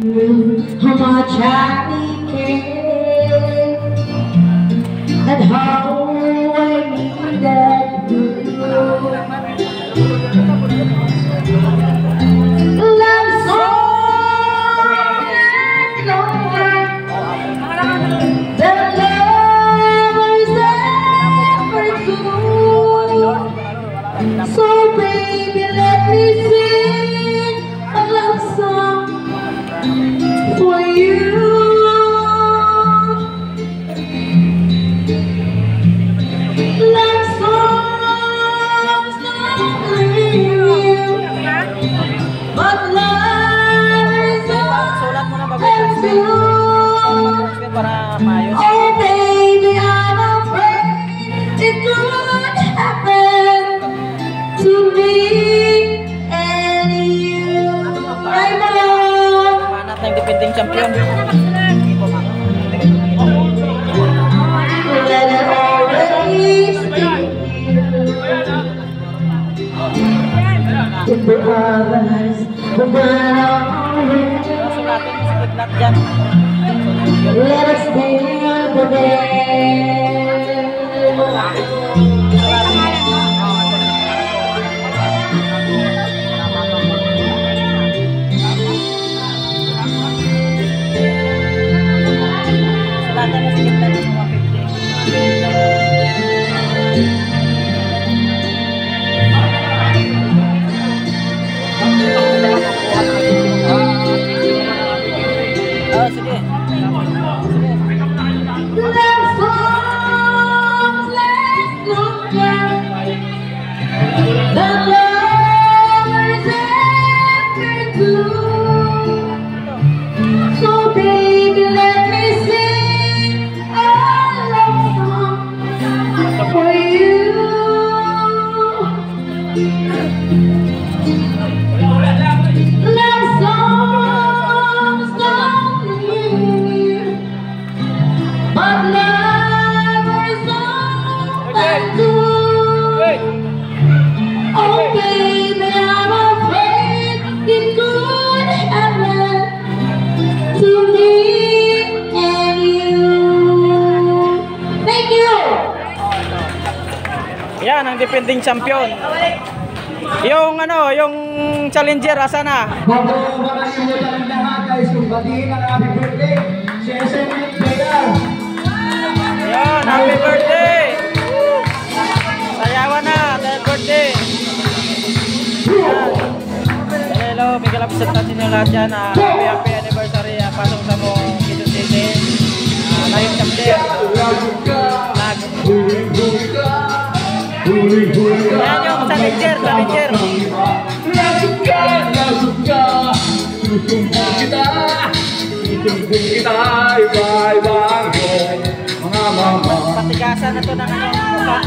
How much I care and how I need that you. Love so The love is. So baby, let me sing sama Oh baby, I'm afraid it happen to me and you. Mana tayong dipinding champion? Let us steal the day. Yan ang defending champion. Yung ano, yung challenger asa na? Happy birthday, si SMX Player. Yan, happy birthday! Sayawan na, dahil birthday! Yan. Hello, may kalapsat natin yung lahat dyan. ah, happy, happy susumbong kita, kita, iba-ibang iyong mga mama. Patigasan na to ng ano, mukha.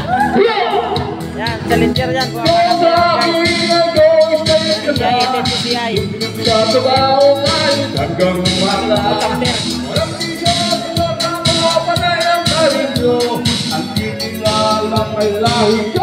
Yan, challenger yan. Kung ano yan, na guys. yung CI, TCI. Sa trabaho tayo hanggang. Chapter. Walang tigas na mga panay ang karinyo Ang kinilala may lahi ka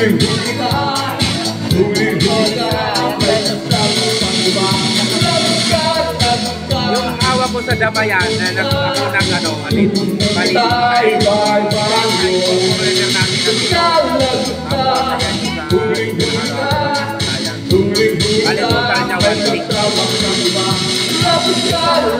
Yung awa ko sa damayan na nag ako nag ano, alit, balik. Bye, bye, bye, Foreigner namin kami. Kalimutan niya one week. Bye, Wala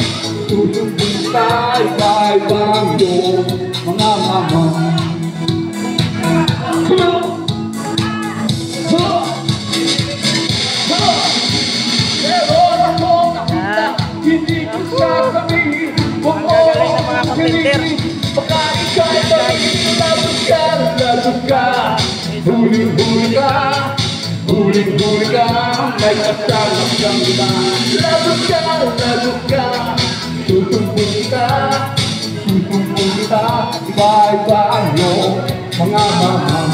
ka May kasama-sama ka Lagot ka, lagot ka Tutupok kita Tutupok kita Iba-ibang iyong mga mama Hindi ko sasabihin Huwag mo Ang gagaling ng mga contender. Baka ika'y magiging lagot ka Lagot ka Huling-huli ka Huling-huli ka May kasama kang iba Lagot ka Lagot ka Kita Iba-iba ang iyong mga mama